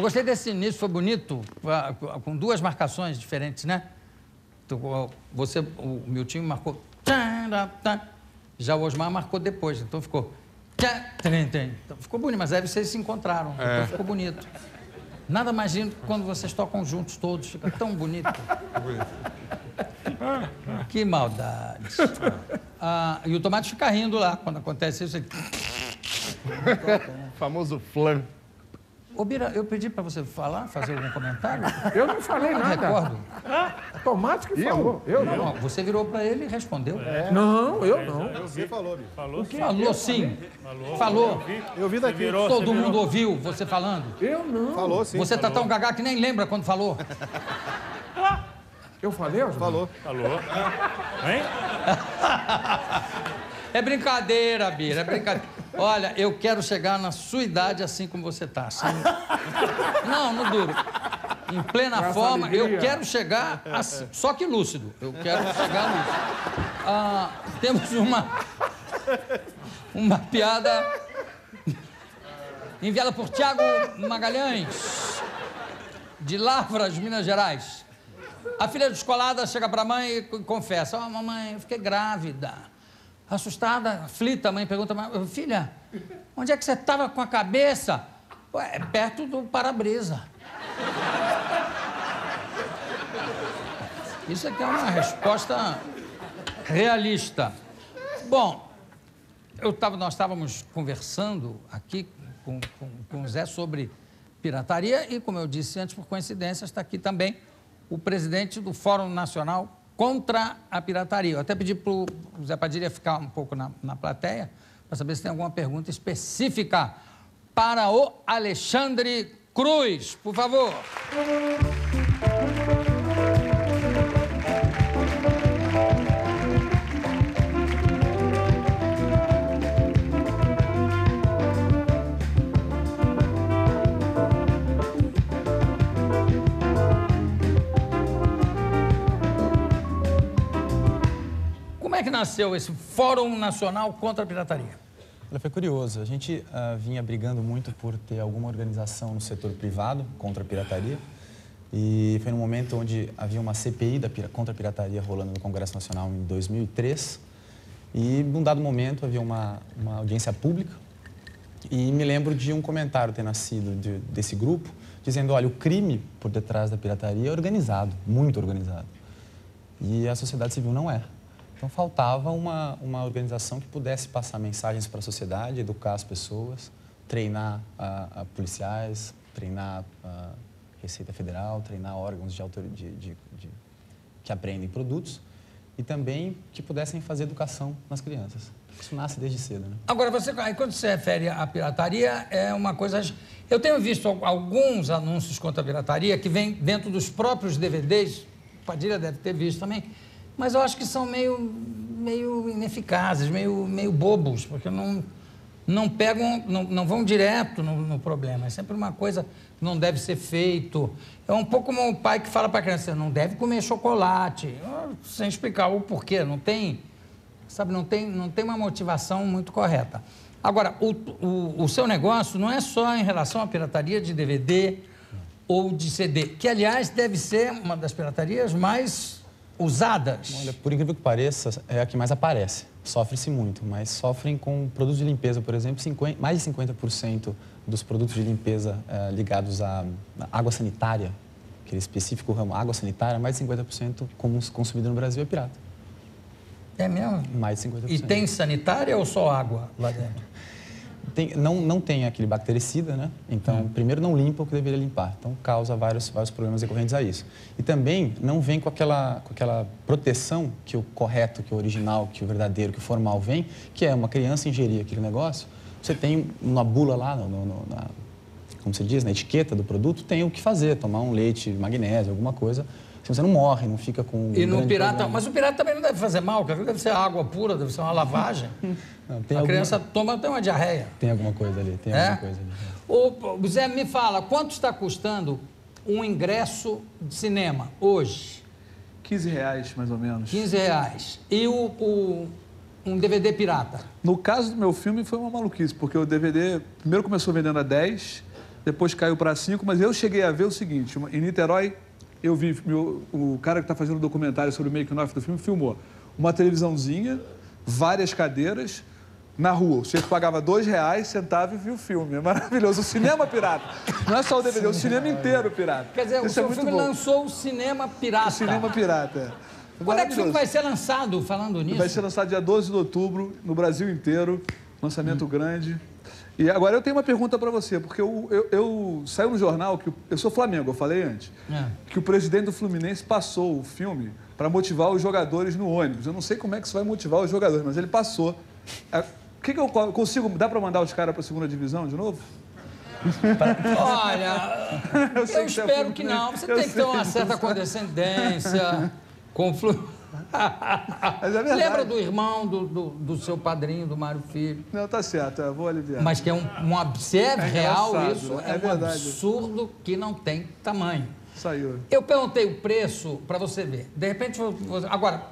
Eu gostei desse início, foi bonito, com duas marcações diferentes, né? Então, você, o Miltinho marcou. Já o Osmar marcou depois, então ficou. Então, ficou bonito, mas aí vocês se encontraram, então é. ficou bonito. Nada mais lindo quando vocês tocam juntos todos, fica tão bonito. Que maldade. Ah, e o tomate fica rindo lá quando acontece isso. O famoso flan. Ô, Bira, eu pedi para você falar, fazer algum comentário? Eu não falei nada. Não recordo. Tomate que eu? falou. Eu não. não. Você virou para ele e respondeu. É. Não, eu não. Você falou, Bira. Falou, falou sim. Falou. falou. Eu vi daqui. Virou, Todo mundo virou. ouviu você falando. Eu não. Falou sim. Você falou. tá tão gagá que nem lembra quando falou. Eu falei, Osmar? Falou. Falou. Hein? É brincadeira, Bira, é brincadeira. Olha, eu quero chegar na sua idade assim como você está. Assim... Não, no duro. Em plena forma, alegria. eu quero chegar assim, só que lúcido. Eu quero chegar lúcido. Ah, temos uma, uma piada enviada por Tiago Magalhães, de Lavras, Minas Gerais. A filha descolada chega para a mãe e confessa: Ó, oh, mamãe, eu fiquei grávida. Assustada, aflita, a mãe pergunta, filha, onde é que você estava com a cabeça? Ué, perto do para-brisa. Isso aqui é uma resposta realista. Bom, eu tava, nós estávamos conversando aqui com, com, com o Zé sobre pirataria e, como eu disse antes, por coincidência, está aqui também o presidente do Fórum Nacional contra a pirataria. Eu até pedi para o Zé Padilha ficar um pouco na, na plateia para saber se tem alguma pergunta específica para o Alexandre Cruz, por favor. É que nasceu esse Fórum Nacional contra a Pirataria? foi curioso. A gente uh, vinha brigando muito por ter alguma organização no setor privado contra a pirataria. E foi no momento onde havia uma CPI da, contra a pirataria rolando no Congresso Nacional em 2003. E, num dado momento, havia uma, uma audiência pública. E me lembro de um comentário ter nascido de, desse grupo, dizendo: olha, o crime por detrás da pirataria é organizado, muito organizado. E a sociedade civil não é. Então, faltava uma, uma organização que pudesse passar mensagens para a sociedade, educar as pessoas, treinar a, a policiais, treinar a Receita Federal, treinar órgãos de, autor, de, de, de, que apreendem produtos e também que pudessem fazer educação nas crianças. Isso nasce desde cedo, né? Agora, você, quando se refere à pirataria, é uma coisa... Eu tenho visto alguns anúncios contra a pirataria que vêm dentro dos próprios DVDs, Padilha deve ter visto também, mas eu acho que são meio, meio ineficazes, meio, meio bobos, porque não, não pegam, não, não vão direto no, no problema. É sempre uma coisa que não deve ser feito. É um pouco como o pai que fala para a criança, não deve comer chocolate, sem explicar o porquê, não tem, sabe, não tem, não tem uma motivação muito correta. Agora, o, o, o seu negócio não é só em relação à pirataria de DVD ou de CD, que, aliás, deve ser uma das piratarias mais usadas? Olha, por incrível que pareça, é a que mais aparece. Sofre-se muito, mas sofrem com produtos de limpeza, por exemplo, 50, mais de 50% dos produtos de limpeza é, ligados à água sanitária, aquele específico ramo água sanitária, mais de 50% consumido no Brasil é pirata. É mesmo? Mais de 50%. E tem sanitária ou só água lá dentro? Tem, não, não tem aquele bactericida, né? Então, hum. primeiro não limpa o que deveria limpar. Então, causa vários, vários problemas decorrentes a isso. E também não vem com aquela, com aquela proteção que o correto, que o original, que o verdadeiro, que o formal vem, que é uma criança ingerir aquele negócio. Você tem uma bula lá, no, no, na, como se diz, na etiqueta do produto, tem o que fazer, tomar um leite, magnésio, alguma coisa você não morre, não fica com. E no pirata. Problema. Mas o pirata também não deve fazer mal, porque deve ser água pura, deve ser uma lavagem. Não, a alguma... criança toma até uma diarreia. Tem alguma coisa ali, tem é? alguma coisa ali. O, Zé, me fala, quanto está custando um ingresso de cinema hoje? 15 reais, mais ou menos. 15 reais. E o, o, um DVD pirata? No caso do meu filme foi uma maluquice, porque o DVD primeiro começou vendendo a 10, depois caiu para 5, mas eu cheguei a ver o seguinte, em Niterói, eu vi, meu- o cara que está fazendo o documentário sobre o making-off do filme filmou uma televisãozinha, várias cadeiras, na rua. Você pagava dois reais, sentava e via o filme. É maravilhoso. O cinema pirata. Não é só o DVD, é o cinema inteiro pirata. Quer dizer, o Isso seu é filme bom. lançou o cinema pirata. O cinema pirata. é. Quando é que o filme vai ser lançado, falando nisso? Vai ser lançado dia 12 de outubro, no Brasil inteiro. Lançamento grande. E agora eu tenho uma pergunta para você, porque eu, eu, eu- saiu no jornal que o- eu sou Flamengo, eu falei antes, É. que o presidente do Fluminense passou o filme para motivar os jogadores no ônibus. Eu não sei como é que isso vai motivar os jogadores, mas ele passou. É, O que, que eu co- consigo? Dá para mandar os caras para a segunda divisão de novo? Olha, eu, que você é espero que Fluminense. não. Você Eu tem que ter uma que certa você- condescendência, conflu... Mas é verdade. Lembra do irmão do, do, do seu padrinho, do Mário Filho? Não, tá certo, eu vou aliviar. Mas que é um, um ab- se é, real isso, né? é, É um verdade. absurdo que não tem tamanho. Saiu. Eu perguntei o preço para você ver. De repente, agora,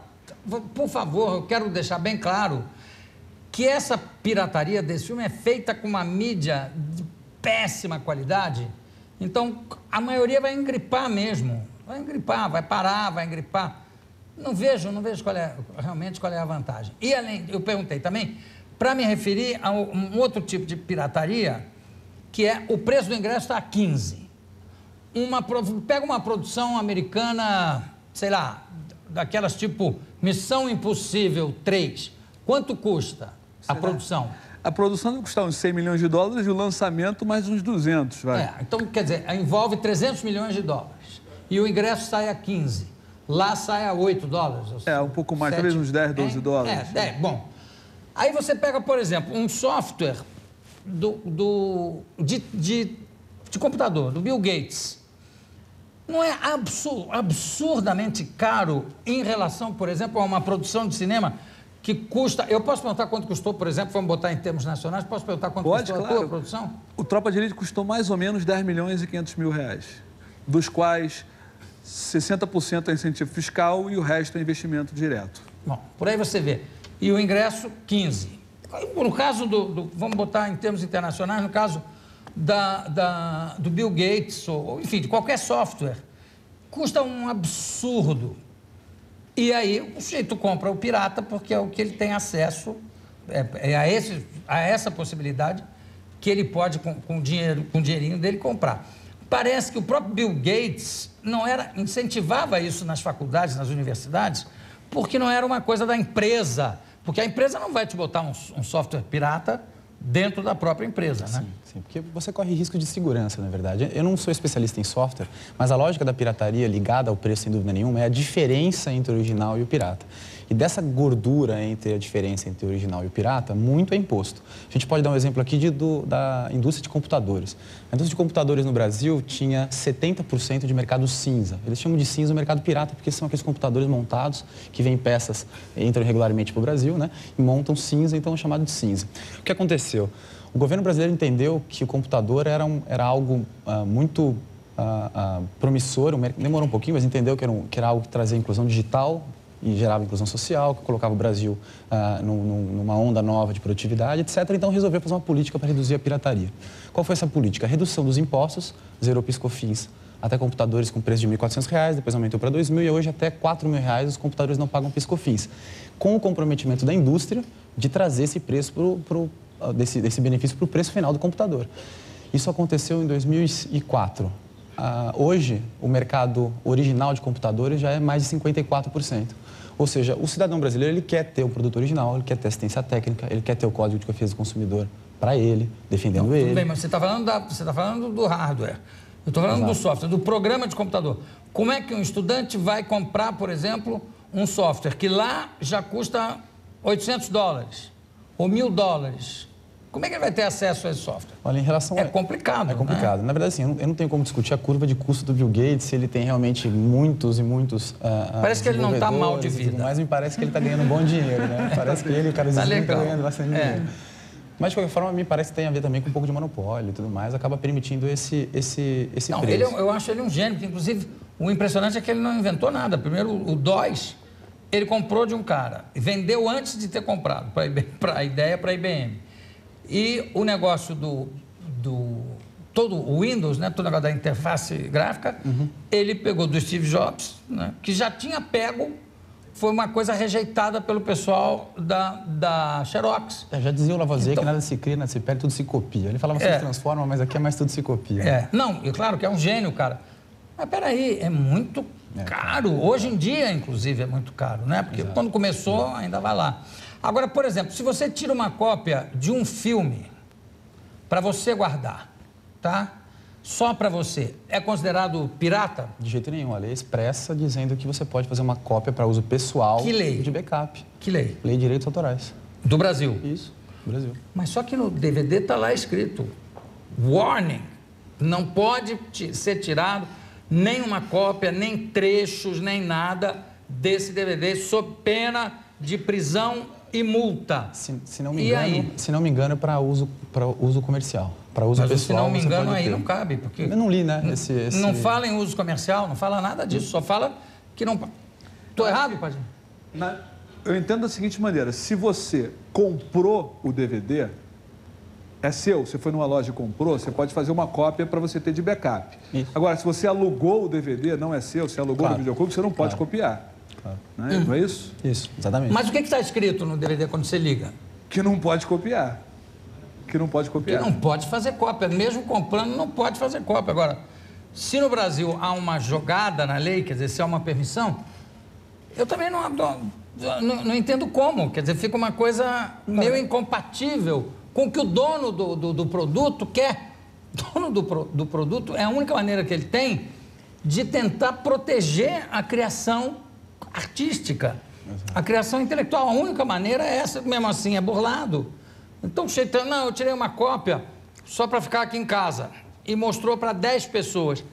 por favor, eu quero deixar bem claro que essa pirataria desse filme é feita com uma mídia de péssima qualidade. Então, a maioria vai engripar mesmo. Vai engripar, vai parar, vai engripar. Não vejo, não vejo qual é, realmente qual é a vantagem. E além, eu perguntei também, para me referir a um outro tipo de pirataria, que é o preço do ingresso está a 15 uma, pega uma produção americana, sei lá, daquelas tipo Missão Impossível 3. Quanto custa a produção? A produção deve custar uns 100 milhões de dólares e o lançamento mais uns 200, vai. É, então, quer dizer, envolve 300 milhões de dólares. E o ingresso sai a 15. Lá sai a 8 dólares. É, um pouco mais, sete. talvez uns 10, 12 É, dólares. É, é, bom. Aí você pega, por exemplo, um software do, do, de, de, de computador, do Bill Gates. Não é absur- absurdamente caro em relação, por exemplo, a uma produção de cinema que custa. Eu posso perguntar quanto custou, por exemplo, vamos botar em termos nacionais, posso perguntar quanto Pode, custou a claro. tua produção? O Tropa de Elite custou mais ou menos 10 milhões e 500 mil reais, dos quais 60% é incentivo fiscal e o resto é investimento direto. Bom, por aí você vê. E o ingresso, 15. No caso do, do- vamos botar em termos internacionais, no caso da, da- do Bill Gates, ou enfim, de qualquer software, custa um absurdo. E aí o sujeito compra o pirata porque é o que ele tem acesso, é, é a, esse, a essa possibilidade que ele pode, com, com, dinheiro, com o dinheirinho dele, comprar. Parece que o próprio Bill Gates não era incentivava isso nas faculdades, nas universidades, porque não era uma coisa da empresa. Porque a empresa não vai te botar um, um software pirata dentro da própria empresa, né? Sim, porque você corre risco de segurança, na verdade. Eu não sou especialista em software, mas a lógica da pirataria ligada ao preço, sem dúvida nenhuma, é a diferença entre o original e o pirata. E dessa gordura entre a diferença entre o original e o pirata, muito é imposto. A gente pode dar um exemplo aqui de, do- da indústria de computadores. A indústria de computadores no Brasil tinha 70% de mercado cinza. Eles chamam de cinza o mercado pirata porque são aqueles computadores montados que vêm peças, entram regularmente para o Brasil, né? E montam cinza, então é chamado de cinza. O que aconteceu? O governo brasileiro entendeu que o computador era, um- era algo ah, muito ah, ah, promissor, demorou um pouquinho, mas entendeu que era, um- que era algo que trazia inclusão digital e gerava inclusão social, que colocava o Brasil ah, num- num- numa onda nova de produtividade, etc. Então resolveu fazer uma política para reduzir a pirataria. Qual foi essa política? Redução dos impostos, zerou piscofins, até computadores com preço de R$ 1.400, depois aumentou para R$ 2.000 e hoje até R$ 4.000 os computadores não pagam piscofins. Com o comprometimento da indústria de trazer esse preço pro, pro, ah, desse, desse benefício para o preço final do computador. Isso aconteceu em 2004. Ah, hoje, o mercado original de computadores já é mais de 54%. Ou seja, o cidadão brasileiro ele quer ter o produto original, ele quer ter assistência técnica, ele quer ter o código de defesa do consumidor para ele, defendendo ele. Tudo bem, mas você está falando, da- você tá falando do hardware. Eu estou falando do software, do programa de computador. Como é que um estudante vai comprar, por exemplo, um software que lá já custa 800 dólares ou mil dólares? Como é que ele vai ter acesso a esse software? Olha, em relação É a... complicado, É complicado. Na verdade, assim, eu não, tenho como discutir a curva de custo do Bill Gates, se ele tem realmente muitos e muitos. ah, Parece que ele não tá mal de vida. mais me parece que ele está ganhando bom dinheiro, né? Parece que ele e o cara Tá está legal. ganhando bastante É. dinheiro. Mas, de qualquer forma, me parece que tem a ver também com um pouco de monopólio e tudo mais, acaba permitindo esse, esse, esse Não, preço. ele, é eu acho ele um gênio, porque, inclusive, o impressionante é que ele não inventou nada. Primeiro, o DOS, ele comprou de um cara e vendeu antes de ter comprado para a ideia para a IBM. E o negócio do, do todo o Windows, né, todo o negócio da interface gráfica, uhum. ele pegou do Steve Jobs, né, que já tinha pego, foi uma coisa rejeitada pelo pessoal da, da Xerox. É, já dizia o Lavoisier então, que nada se cria, nada se perde, tudo se copia. Ele falava que é, se transforma, mas aqui é mais tudo se copia. É, não, e claro que é um gênio, cara. Mas peraí, é muito é, caro. Hoje em dia, inclusive, é muito caro, né? Porque Exato. quando começou, ainda vai lá. Agora, por exemplo, se você tira uma cópia de um filme para você guardar, tá? Só para você, é considerado pirata? De jeito nenhum. A lei expressa dizendo que você pode fazer uma cópia para uso pessoal que lei? de backup. Que lei? Lei de Direitos Autorais. Do Brasil? Isso, do Brasil. Mas só que no DVD está lá escrito: warning, não pode ser tirado nem uma cópia, nem trechos, nem nada desse DVD, sob pena de prisão e multa. Se, se não me engano, aí? se não me engano, para uso para uso comercial, para uso Mas, pessoal. Se não me engano, aí ter. não cabe, porque eu não li, né? Esse, esse... Não fala em uso comercial, não fala nada disso, só fala que não. Estou errado, Padinho? Eu entendo da seguinte maneira: se você comprou o DVD, é seu. Você foi numa loja e comprou, você pode fazer uma cópia para você ter de backup. Isso. Agora, se você alugou o DVD, não é seu, você alugou claro. no videoclube, você não pode claro. copiar. Claro. Não, é? não é isso? Isso, exatamente. Mas o que está escrito no DVD quando você liga? Que não pode copiar. Que não pode copiar. Que não pode fazer cópia. Mesmo comprando, não pode fazer cópia. Agora, se no Brasil há uma jogada na lei, quer dizer, se há uma permissão, eu também não, não, não entendo como. Quer dizer, fica uma coisa meio incompatível com o que o dono do, do, do produto quer. O dono do, do produto é a única maneira que ele tem de tentar proteger a criação artística, a criação intelectual. A única maneira é essa, mesmo assim, é burlado. Então, Cheitão, não, eu tirei uma cópia só para ficar aqui em casa e mostrou para 10 pessoas.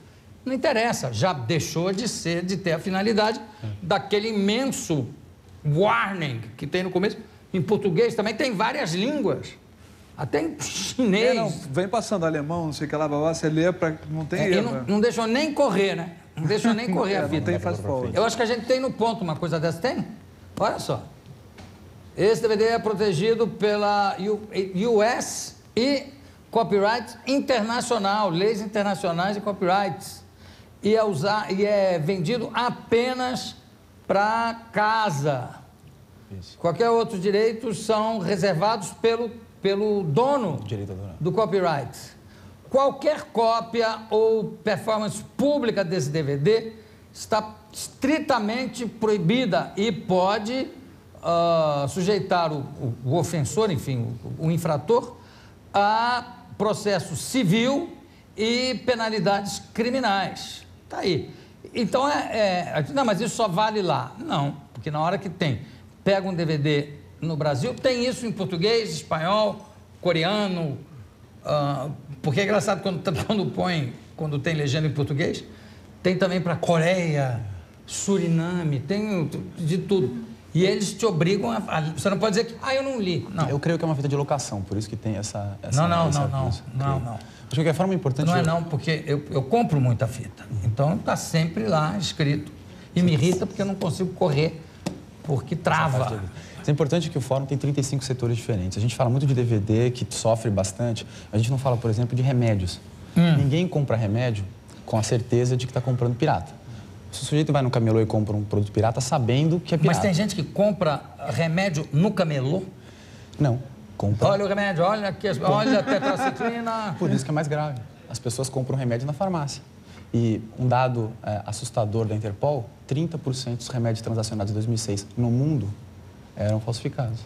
Não interessa, já deixou de ser, de ter a finalidade daquele imenso warning que tem no começo. Em português também tem várias línguas. Até em chinês. É, não, vem passando alemão, não sei o que lá, você lê para. Não tem é, erro. Não, né? não deixou nem correr, né? Não deixou nem correr é, a fita. Não tem fast forward. Eu acho que a gente tem no ponto uma coisa dessa. Tem? Olha só. Esse DVD é protegido pela US e copyright internacional, leis internacionais e copyrights. E é, usar, e é vendido apenas para casa. Isso. Qualquer outros direitos são reservados pelo pelo dono do copyright. Qualquer cópia ou performance pública desse DVD está estritamente proibida e pode uh, sujeitar o, o, o, ofensor, enfim, o, o infrator, a processo civil e penalidades criminais. Está aí. Então, é, é, Não, mas isso só vale lá. Não, porque na hora que tem, pega um DVD no Brasil. Tem isso em português, espanhol, coreano. Uh, porque é engraçado quando, quando põe, quando tem legenda em português, tem também para Coreia, Suriname, tem de tudo. E eles te obrigam a, a, Você não pode dizer que. Ah, eu não li. Não. Eu creio que é uma fita de locação, por isso que tem essa. essa não, não, essa, não, não. Não, não. De qualquer forma, é importante. Não é, não, porque eu, eu compro muita fita. Então está sempre lá escrito. E me irrita porque eu não consigo correr, porque trava. É importante que o fórum tem 35 setores diferentes. A gente fala muito de DVD, que sofre bastante. A gente não fala, por exemplo, de remédios. Hum. Ninguém compra remédio com a certeza de que está comprando pirata. Se o sujeito vai no camelô e compra um produto pirata sabendo que é pirata. Mas tem gente que compra remédio no camelô? Não. Compra. Olha o remédio, olha aqui, olha a tetraciclina. Por isso que é mais grave. As pessoas compram remédio na farmácia. E um dado é, assustador da Interpol, 30% dos remédios transacionados em 2006 no mundo eram falsificados.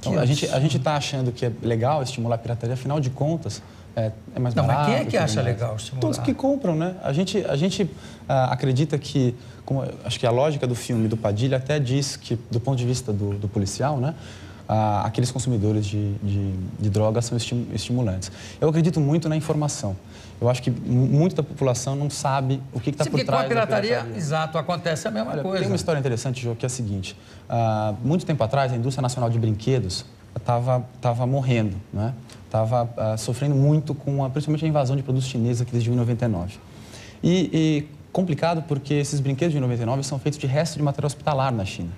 Então, a gente a gente está achando que é legal estimular a pirataria, afinal de contas, é, é mais não, barato. Não, mas quem é que acha mais. legal estimular? Todos que compram, né? A gente, a gente ah, acredita que, como, acho que a lógica do filme do Padilha até diz que, do ponto de vista do, do policial, né? Ah, aqueles consumidores de, de, de drogas são estimulantes. Eu acredito muito na informação. Eu acho que muito da população não sabe o que está por trás com a pirataria, pirataria. Exato, acontece a mesma Olha, coisa. Tem uma história interessante, Jô, que é a seguinte. Uh, muito tempo atrás, a indústria nacional de brinquedos estava tava morrendo, né? Estava uh, sofrendo muito com, a, principalmente a invasão de produtos chineses aqui desde 1999. E, e complicado porque esses brinquedos de 99 são feitos de resto de material hospitalar na China.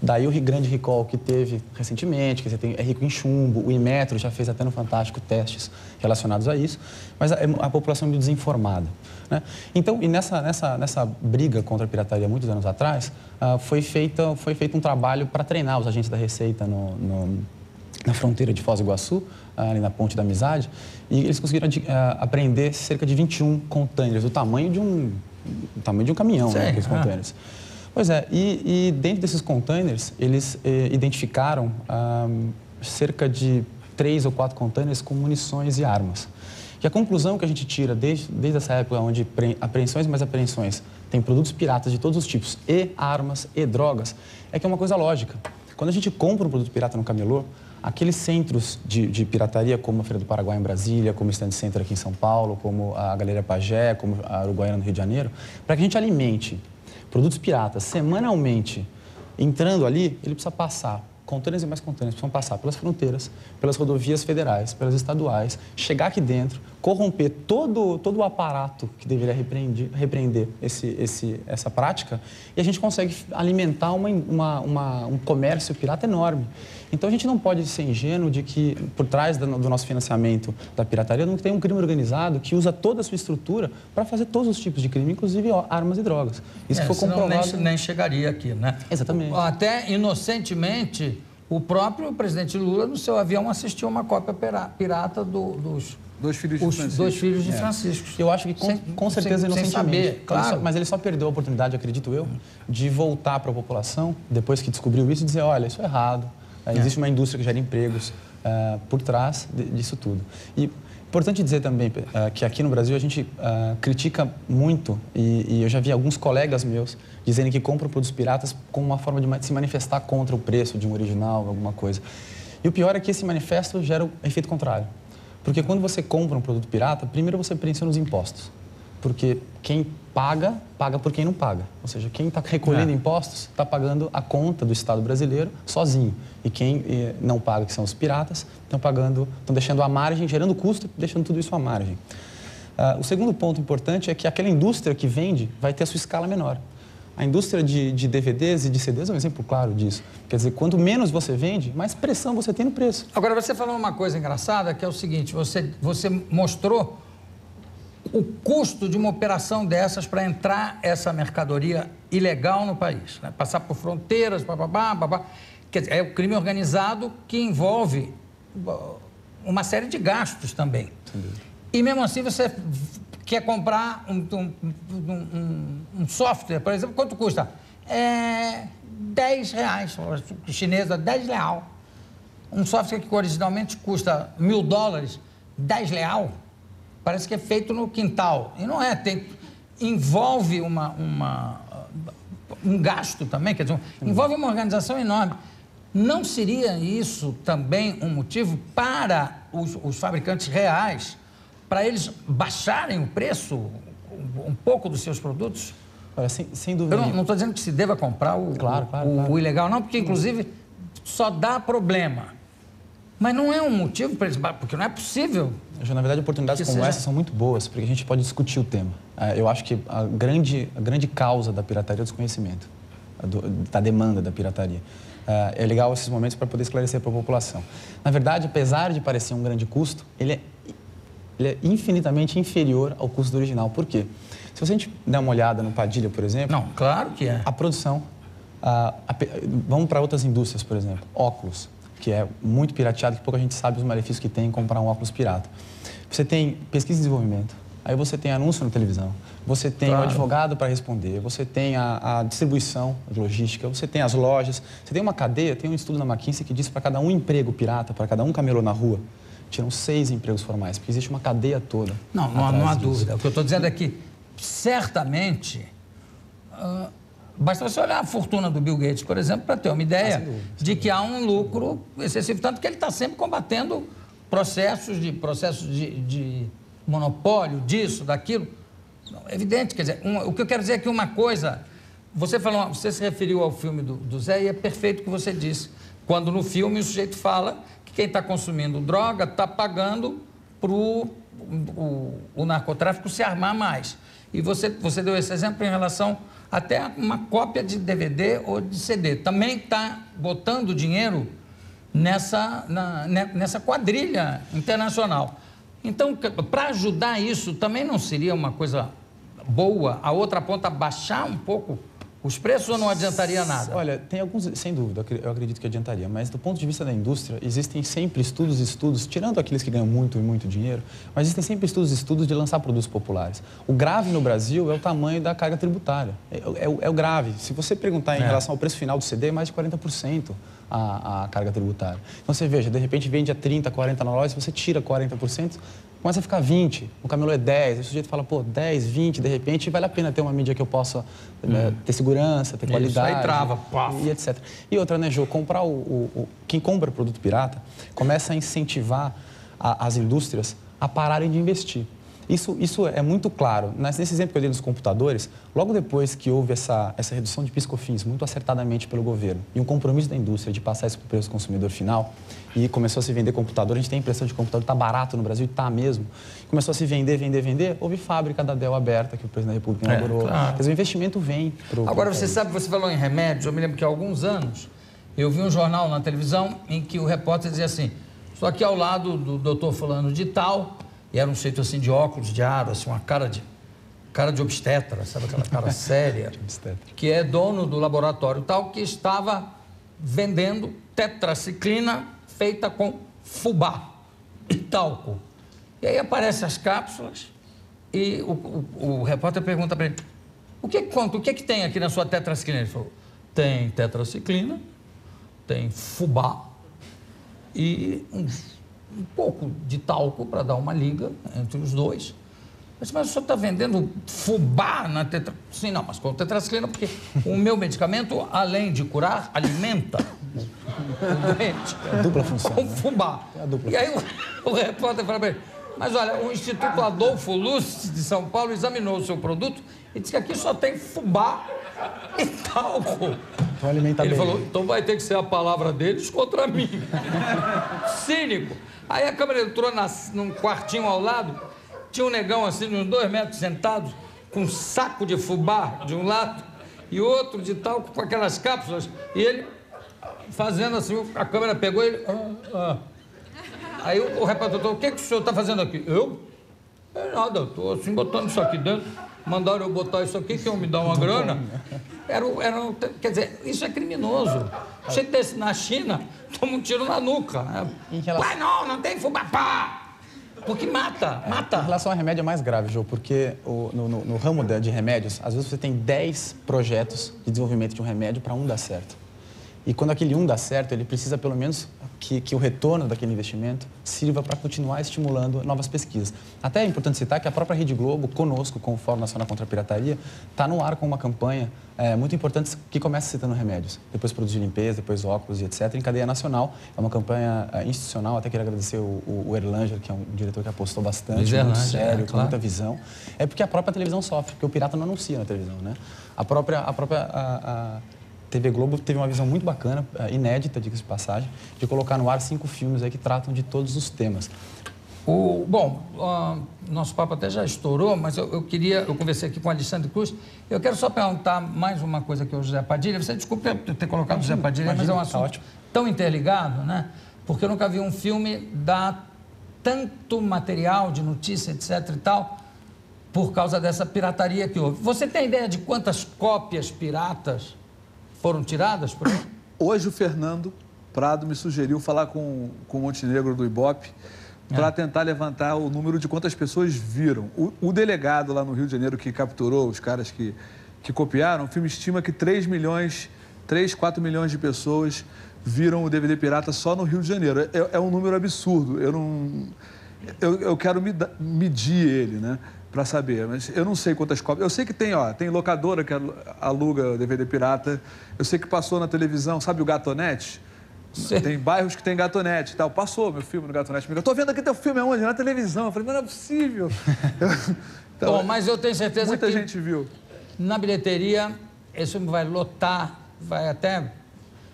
Daí o grande recall que teve recentemente, que você tem, é rico em chumbo, o Imetro já fez até no Fantástico testes relacionados a isso, mas a, a população é muito desinformada. Né? Então, e nessa, nessa, nessa briga contra a pirataria muitos anos atrás, uh, foi, feita, foi feito um trabalho para treinar os agentes da Receita no, no, na fronteira de Foz do Iguaçu, uh, ali na Ponte da Amizade, e eles conseguiram uh, aprender cerca de 21 containers, o tamanho de um, tamanho de um caminhão, né, aqueles containers. Pois é, e, e dentro desses containers, eles eh, identificaram ah, cerca de três ou quatro containers com munições e armas. E a conclusão que a gente tira desde, desde essa época, onde apreensões mais apreensões tem produtos piratas de todos os tipos, e armas, e drogas, é que é uma coisa lógica. Quando a gente compra um produto pirata no camelô, aqueles centros de, de, pirataria, como a Feira do Paraguai em Brasília, como o Stand Center aqui em São Paulo, como a Galeria Pagé, como a Uruguaiana no Rio de Janeiro, para que a gente alimente produtos piratas semanalmente entrando ali, ele precisa passar contêineres e mais contêineres precisam passar pelas fronteiras, pelas rodovias federais, pelas estaduais, chegar aqui dentro, corromper todo, todo o aparato que deveria repreender, repreender esse, esse, essa prática e a gente consegue alimentar uma, uma, uma, um comércio pirata enorme. Então a gente não pode ser ingênuo de que por trás do, nosso financiamento da pirataria não tem um crime organizado que usa toda a sua estrutura para fazer todos os tipos de crime, inclusive ó, armas e drogas. Isso é, foi comprovado. Nem, nem chegaria aqui, né? Exatamente. Até inocentemente o próprio presidente Lula, no seu avião, assistiu uma cópia pirata do, dos Dois filhos de os Francisco. Dois filhos de é. Francisco. Eu acho que com, sem, com certeza sem, inocentemente. Sem saber, claro. Ele só, mas ele só perdeu a oportunidade, acredito eu, de voltar para a população, depois que descobriu isso, e dizer, olha, isso é errado. É. Existe uma indústria que gera empregos uh, por trás de, disso tudo. E importante dizer também uh, que aqui no Brasil a gente uh, critica muito, e, e, eu já vi alguns colegas meus dizerem que compram produtos piratas como uma forma de se manifestar contra o preço de um original, alguma coisa. E o pior é que esse manifesto gera o efeito contrário. Porque quando você compra um produto pirata, primeiro você preenche os impostos. Porque quem paga, paga por quem não paga. Ou seja, quem está recolhendo é. impostos está pagando a conta do Estado brasileiro sozinho. E quem eh, não paga, que são os piratas, estão pagando, estão deixando a margem, gerando custo, deixando tudo isso à margem. Uh, o segundo ponto importante é que aquela indústria que vende vai ter a sua escala menor. A indústria de, de, DVDs e de CDs é um exemplo claro disso. Quer dizer, quanto menos você vende, mais pressão você tem no preço. Agora, você falou uma coisa engraçada, que é o seguinte, você, você mostrou o custo de uma operação dessas para entrar essa mercadoria ilegal no país. Né? Passar por fronteiras, babá, babá. Quer dizer, é o crime organizado que envolve uma série de gastos também. E mesmo assim você quer comprar um, um, um, um, software, por exemplo, quanto custa? É 10 reais, chinesa, 10 real. Um software que originalmente custa mil dólares, 10 real parece que é feito no quintal. E não é, tem, envolve uma, uma, um gasto também, quer dizer, envolve uma organização enorme. Não seria isso também um motivo para os, os fabricantes reais, para eles baixarem o preço um, um pouco dos seus produtos? Olha, sem, sem dúvida. Eu não estou dizendo que se deva comprar o, claro, claro, o, claro. o ilegal, não, porque inclusive só dá problema. Mas não é um motivo para eles, porque não é possível. Na verdade, oportunidades como seja... essa são muito boas, porque a gente pode discutir o tema. É, eu acho que a grande, a grande causa da pirataria é o desconhecimento, da demanda da pirataria. É, é legal esses momentos para poder esclarecer para a população. Na verdade, apesar de parecer um grande custo, ele é, ele é infinitamente inferior ao custo original. Por quê? Se você a gente der uma olhada no Padilha, por exemplo... Não, claro que é. A produção... A, a, vamos para outras indústrias, por exemplo. Óculos que é muito pirateado, que pouca gente sabe os malefícios que tem em comprar um óculos pirata. Você tem pesquisa e desenvolvimento, aí você tem anúncio na televisão, você tem claro. o advogado para responder, você tem a, a distribuição, a logística, você tem as lojas, você tem uma cadeia, tem um estudo na McKinsey que diz que para cada um emprego pirata, para cada um camelô na rua, tiram seis empregos formais, porque existe uma cadeia toda. Não, não, não há dúvida. O que eu estou dizendo é que, certamente, uh, Basta você olhar a fortuna do Bill Gates, por exemplo, para ter uma ideia ah, de que há um lucro excessivo. Tanto que ele está sempre combatendo processos de, processos de, de monopólio, disso, daquilo. é evidente, quer dizer, um, o que eu quero dizer é que uma coisa. Você, falou, você se referiu ao filme do, do Zé e é perfeito o que você disse. Quando no filme o sujeito fala que quem está consumindo droga está pagando para o, o narcotráfico se armar mais. E você, você deu esse exemplo em relação até uma cópia de DVD ou de CD. Também está botando dinheiro nessa, na, ne- nessa quadrilha internacional. Então, para ajudar isso, também não seria uma coisa boa a outra ponta baixar um pouco os preços ou não adiantaria nada? Olha, tem alguns, sem dúvida, eu acre- eu acredito que adiantaria, mas do ponto de vista da indústria, existem sempre estudos e estudos, tirando aqueles que ganham muito e muito dinheiro, mas existem sempre estudos e estudos de lançar produtos populares. O grave no Brasil é o tamanho da carga tributária. É, é o- é o grave. Se você perguntar em É. relação ao preço final do CD, é mais de 40% a, a carga tributária. Então você veja, de repente vende a 30, 40 na loja, se você tira 40%, começa a ficar 20, o camelô é 10, aí o sujeito fala, pô, 10, 20, de repente vale a pena ter uma mídia que eu possa né, ter segurança, ter Uhum. Isso, qualidade. aí trava, paf. E etc. E outra, né, Jô, comprar o, o- o- quem compra produto pirata começa a incentivar a- as indústrias a pararem de investir. Isso, isso é muito claro. Nesse exemplo que eu dei dos computadores, logo depois que houve essa, essa redução de piscofins muito acertadamente pelo governo e um compromisso da indústria de passar isso para o preço do consumidor final e começou a se vender computador, a gente tem a impressão de que o computador está barato no Brasil e está mesmo. Começou a se vender, vender, vender, houve fábrica da Dell aberta que o presidente da República É, inaugurou. claro. Quer dizer, o investimento vem para o Agora, você sabe, você falou em remédios, eu me lembro que há alguns anos eu vi um jornal na televisão em que o repórter dizia assim, estou aqui ao lado do doutor fulano de tal, e era um jeito assim de óculos de aro, assim, uma cara de, cara de obstetra, sabe aquela cara séria, que é dono do laboratório tal, que estava vendendo tetraciclina feita com fubá e talco. E aí aparecem as cápsulas e o, o- o repórter pergunta para ele, o que conta, o que, que tem aqui na sua tetraciclina? Ele falou, tem tetraciclina, tem fubá e uns- um pouco de talco para dar uma liga entre os dois. Disse, mas o senhor está vendendo fubá na tetra... Sim, não, mas com tetraciclina, porque o meu medicamento, além de curar, alimenta o doente. É a dupla função, Com né? fubá. É a dupla E aí o, o repórter fala para ele, mas olha, o Instituto Adolfo Luz de São Paulo examinou o seu produto e disse que aqui só tem fubá e talco. Então alimenta Ele bem. falou, então vai ter que ser a palavra deles contra mim. Cínico. Aí a câmera entrou na, num quartinho ao lado, tinha um negão assim, de uns dois metros sentado, com um saco de fubá de um lado e outro de talco com aquelas cápsulas, e ele fazendo assim, a câmera pegou ele. Ah, ah. Aí o, o repórter falou, o que, que o senhor está fazendo aqui? Eu? É nada, eu estou assim botando isso aqui dentro. Mandaram eu botar isso aqui, que iam me dar uma grana. Era, era, quer dizer, isso é criminoso. Você desse na China, toma um tiro na nuca. Né? Em relação- Pai, não, não tem fubapá! Porque mata, Em mata. relação a remédio é mais grave, Jô, porque o- no, no- no ramo de, de remédios, às vezes você tem 10 projetos de desenvolvimento de um remédio para um dar certo. E quando aquele um dá certo, ele precisa pelo menos que, que o retorno daquele investimento sirva para continuar estimulando novas pesquisas. Até é importante citar que a própria Rede Globo, conosco, com o Fórum Nacional contra a Pirataria, está no ar com uma campanha é, muito importante que começa citando remédios, depois produtos de limpeza, depois óculos e etc., em cadeia nacional. É uma campanha é, institucional, até quero agradecer o, o, Erlanger, que é um diretor que apostou bastante, muito Erlanger, sério, é, com claro. muita visão. É porque a própria televisão sofre, porque o pirata não anuncia na televisão, né? A própria, a própria a, a TV Globo teve uma visão muito bacana, eh, inédita, diga-se de passagem, de colocar no ar cinco filmes aí que tratam de todos os temas. O, bom, ah, nosso papo até já estourou, mas eu, eu queria, eu conversei aqui com o Alexandre Cruz, eu quero só perguntar mais uma coisa aqui ao José Padilha. Você desculpe ter colocado o José Padilha, mas é um imagina, tá assunto ótimo. tão interligado, né? Porque eu nunca vi um filme dar tanto material de notícia, etc e tal, por causa dessa pirataria que houve. Você tem ideia de quantas cópias piratas foram tiradas por? Hoje o Fernando Prado me sugeriu falar com, com o Montenegro do Ibope para tentar levantar o número de quantas pessoas viram. O, o delegado lá no Rio de Janeiro que capturou os caras que, que copiaram, o filme estima que 3 milhões, 3, 4 milhões de pessoas viram o DVD pirata só no Rio de Janeiro. É, é um número absurdo. Eu não. Eu, eu quero medir ele, né? Para saber, mas eu não sei quantas cópias. Eu sei que tem, ó, tem locadora que alu- aluga DVD pirata. Eu sei que passou na televisão, sabe o Gatonete? Sei. Tem bairros que tem gatonete e tal. Passou meu filme no gatonete. Eu tô vendo aqui teu filme aonde? Na televisão. Eu falei, não é possível. Então, Bom, mas eu tenho certeza muita que gente viu. na bilheteria esse filme vai lotar, vai até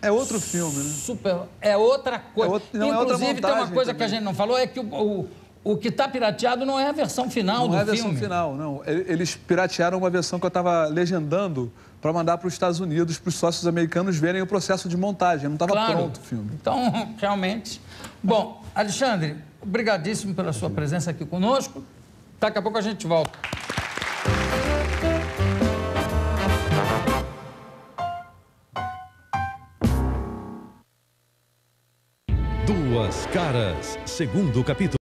É outro filme, né? super. É outra coisa. É outra- não, é outra Inclusive, tem uma coisa que a também. gente não falou: é que o, o, o que está pirateado não é a versão final Não do é a versão filme. final, não. Eles piratearam uma versão que eu estava legendando para mandar para os Estados Unidos, para os sócios americanos verem o processo de montagem. Não estava Claro. pronto o filme. Então, realmente. Bom, Alexandre, obrigadíssimo pela sua presença aqui conosco. Daqui a pouco a gente volta. Duas Caras, segundo capítulo.